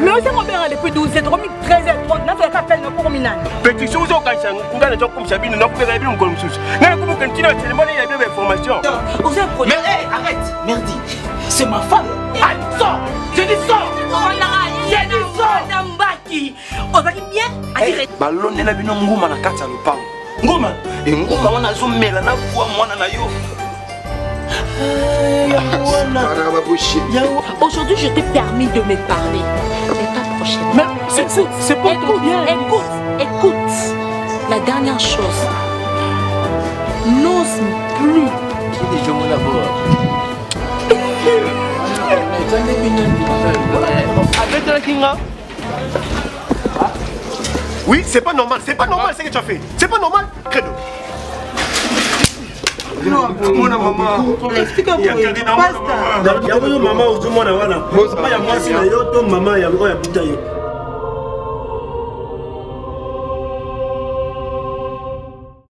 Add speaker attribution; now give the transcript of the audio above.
Speaker 1: mais ose kobenga depuis 12 heures tokomi 13 heures 30 nazalaka appel na poko minani
Speaker 2: peti soki ozokanisa ngai naza kokomisa bino nakopeka bino mokolo mosusu ngai nakoboka ntina bino bainformation
Speaker 3: Mais hé, arrête. Merdi. C'est ma femme. Sors Je dis
Speaker 1: na mbaki. Ozalaki bien?
Speaker 3: Bino nguma na kati ya lopango. Nguma? E nguma wana azomela nabwa mwana na yo.
Speaker 1: Aujourd'hui, je t'ai permis de me parler. Mais pas prochainement.
Speaker 3: Mais c'est- c'est pour ton
Speaker 1: Écoute,
Speaker 3: bien
Speaker 1: écoute, écoute. La dernière chose. N'ose plus.
Speaker 2: abetelaki nga oui c'est pas normal c'est pas normal ce que tu as fait c'est pas normal credo mona mama.
Speaker 4: Yango yo mama. Ozomona wana. Mama ya mwasi na yo to mama ya oyo abuta yo